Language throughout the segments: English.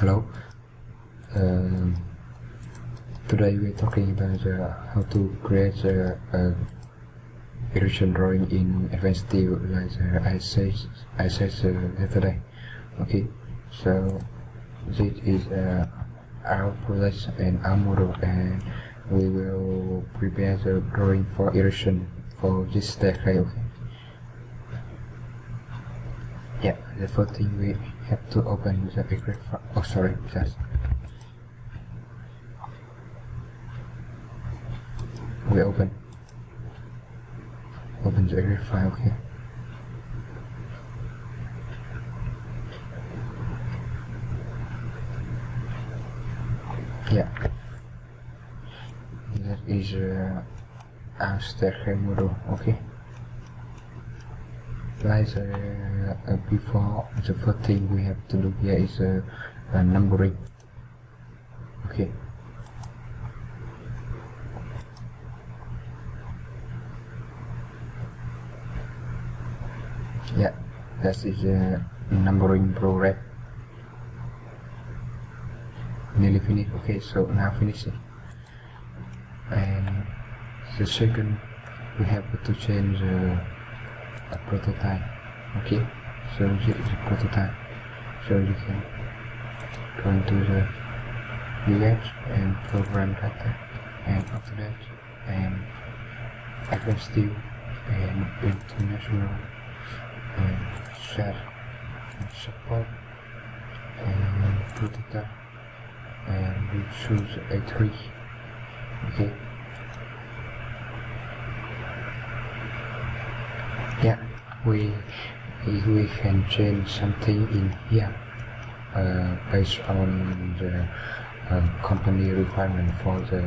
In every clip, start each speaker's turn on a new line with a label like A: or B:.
A: hello. Um, today we're talking about uh, how to create uh, a erection drawing in Advance Steel like uh, I said I said yesterday. Okay so this is uh, our process and our model and we will prepare the drawing for erection for this staircase okay yeah the first thing we have to open the file. oh sorry just we open. Open the Eclipse file here. Yeah. That is uh, our staircase model okay uh, uh, before the first thing we have to do here is uh, numbering. Okay. Yeah that is a numbering program nearly finished. Okay so now finish it and the second we have to change uh, a prototype okay? So here is a prototype. So you can go into the UX and program data and after that um, and Advance Steel and international and share and support and prototype. And we choose a tree okay yeah we we can change something in here uh, based on the uh, company requirement for the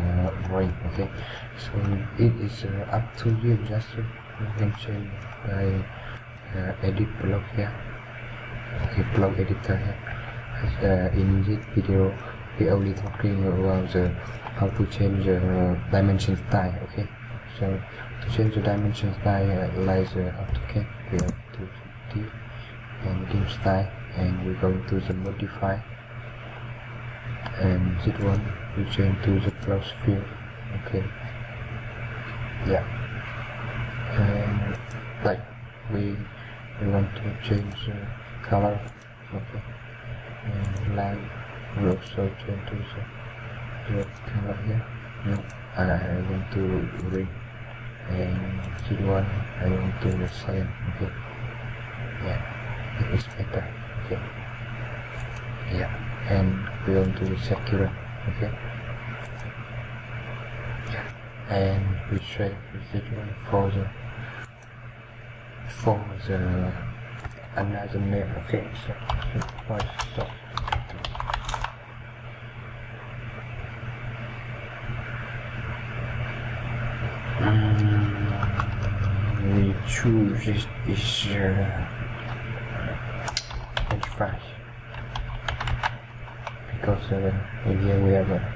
A: drawing okay? So it is uh, up to you just you can change by uh, edit block here okay block editor here uh, in this video we only talking about how to change the dimension style okay so to change the dimensions the AutoCAD we have to div and dim style and we go to the modify. And Z1 we change to the close field. Okay. Yeah. And like we we want to change the color. Okay. And line we also change to the red color here. No I want to ring and one I want to the same okay yeah. It is better okay yeah and we want to secure okay? Yeah. And we save this one for the for the another name okay? So so stop? um, choose this is uh, 25 because uh, in here we have a,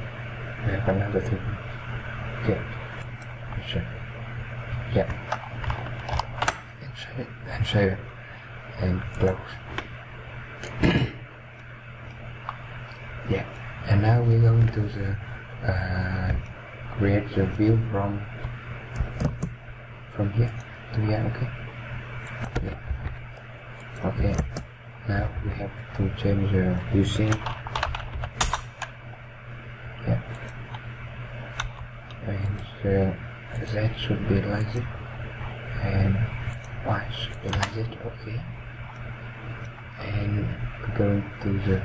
A: we have another thing. Okay sure yeah. And save it and save it and close yeah. And now we're going to the uh, create the view from from here here okay? Yeah. Okay. Now we have to change the using yeah. And the z should be like it. And y should be like this okay. And going to the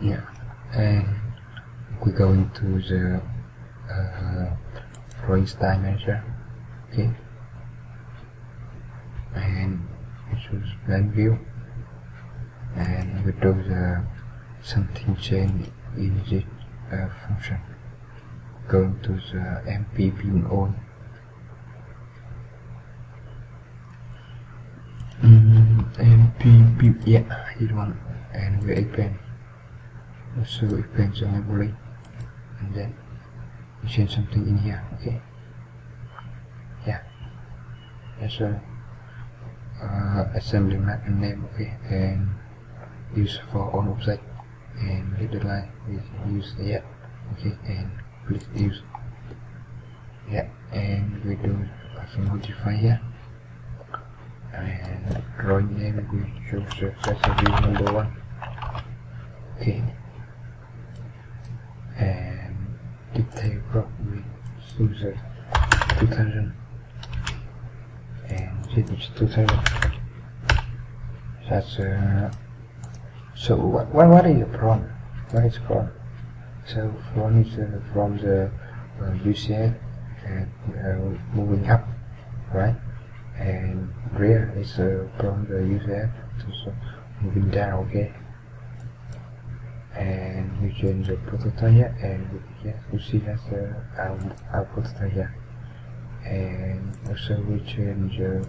A: yeah. And we're going to the uh, drawing style manager okay. And choose plan view. And we do the something change in uh, function. Going to the MP being on. Mm, MP beam yeah this one. And we open. So it depends on memory. And then change something in here okay? Yeah. That's uh, uh, assembly map and name okay and use for on object and leave the line we use yeah okay and please use. Yeah and we do also modify here. And drawing name we choose the number one. Okay. And detail prop we choose 2000 and change 2000 that's uh, so what, what, what is the from what is from so from is uh, from the uh, UCL and uh, moving up right? And rear is uh, from the UCL so moving down okay and we change the prototype and yes you see that's uh, our, our prototype here and also we change uh,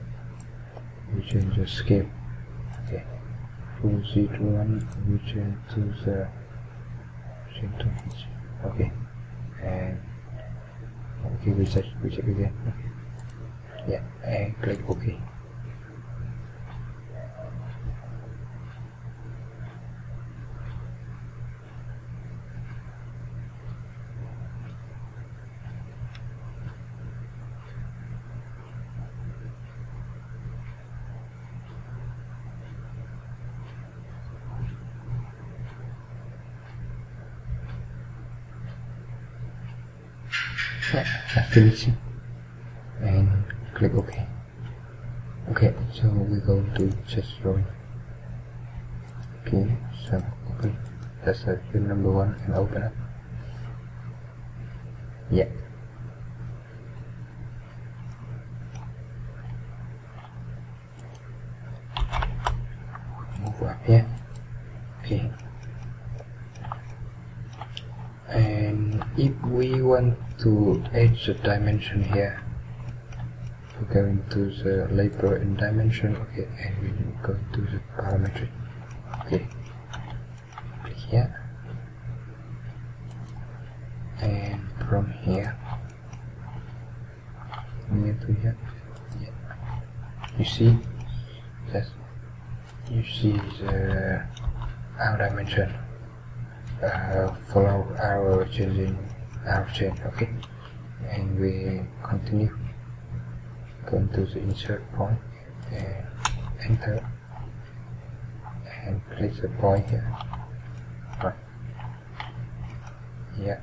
A: we change the scale. Okay. Full Z to one we change to the change to each okay. And okay we check we check again. Okay. yeah and click ok yeah, finish and click OK. Okay so we go to just drawing. Okay so open. That's field number one and open it yeah move up here okay and if we want to the dimension here. We go into the label and dimension. Okay and we go to the parametric okay. Click here. And from here. Here to here. Yeah. you see? That you see the our dimension uh, follow our changing change okay? And we continue. Go to the insert point and enter and click the point here. Right. Yeah.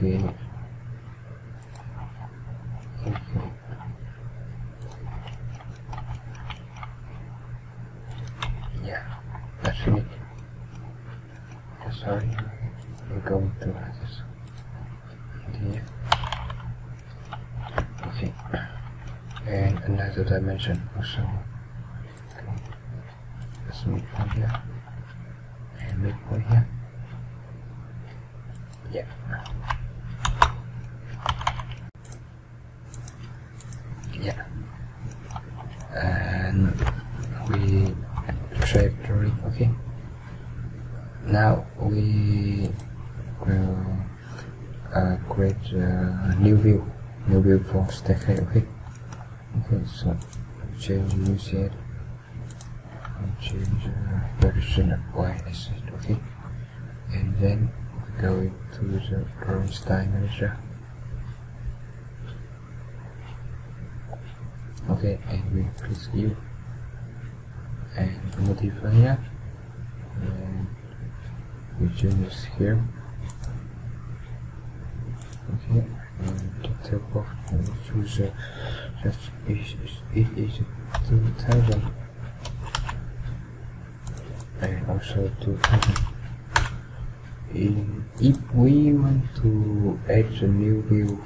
A: Okay yeah that's it yeah, sorry we're going to this here. Okay. And another dimension also. Let's make one here. And make one here. Yeah. Yeah. And we trajectory okay? Now we uh, create a new view new view for staircase okay okay so change new set change uh, version of y axis okay? And then we go into the drawing style manager. Okay and we click view and modifier and we change this here okay and and we choose uh, just it is, it is 2000 and also 2000 in, if we want to add a new view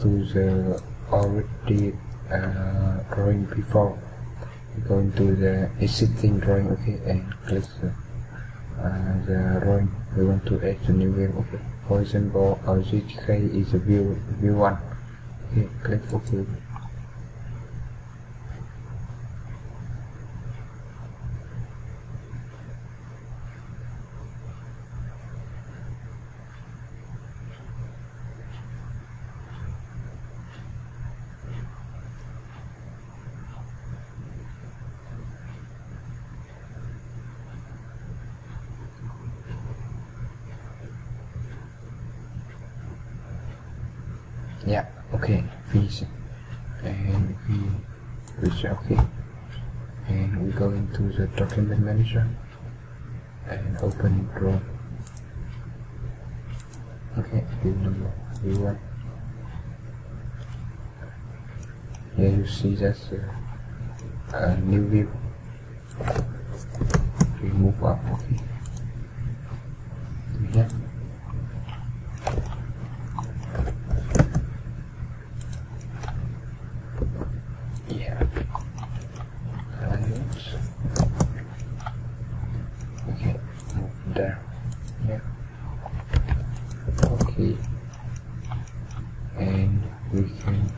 A: to the already uh, drawing before we go into the existing drawing okay and click the, uh, the drawing we want to add a new view okay for example our GTK is a view view one. Okay click ok yeah okay. Finish and we reach okay. And we go into the document manager and open Chrome okay number one. Here you see that's a, a new view. We move up okay. Yeah right okay move there yeah okay and we can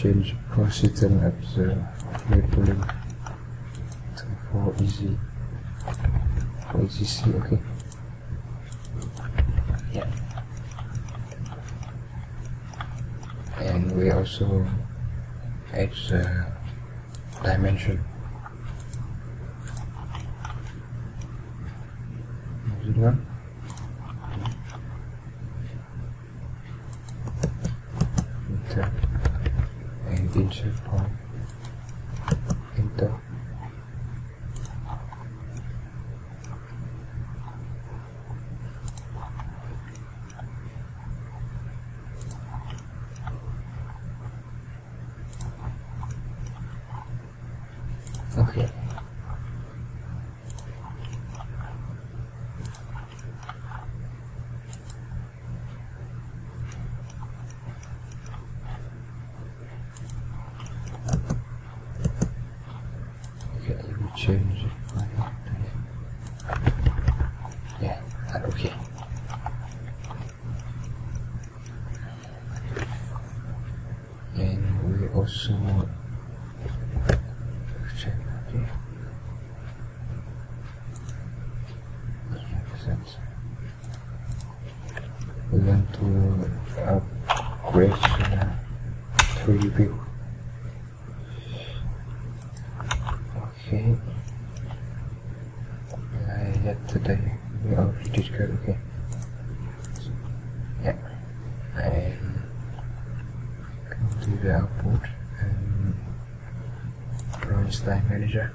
A: change position of the labeling to for easy for easy see okay. Yeah. And we also add the uh, dimension Is it one? enter insert point enter okay Okay, let me change it. Yeah, and okay. And we also check okay. Yeah, sense. We want to upgrade uh, three view. Okay. Uh, yeah, today already discussed, okay. Yeah. And come to the output and run style manager.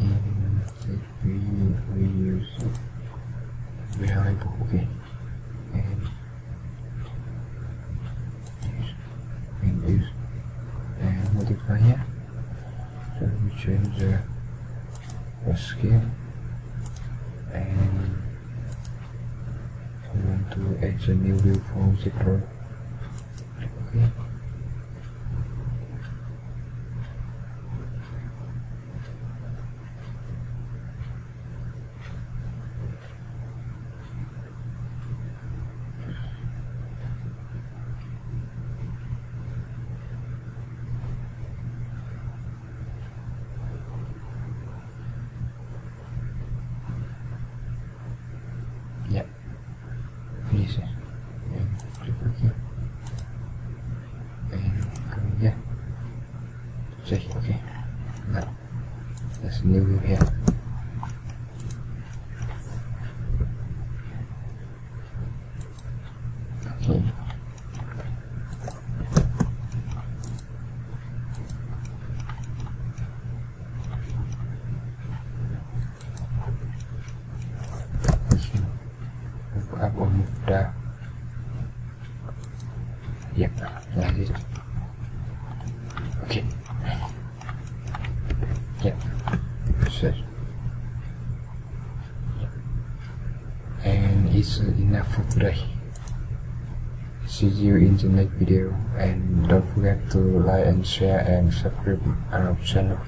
A: And if we, we use And use and use and modifier so we change the, the scale and we want to add a new view for the pro okay Yeah. Finish it. And click OK. And go yeah. Check okay. Now there's a new here. Okay. move up or move down. Yep, like this. Okay. Yep. Set. And it's enough for today. See you in the next video and don't forget to like and share and subscribe our channel.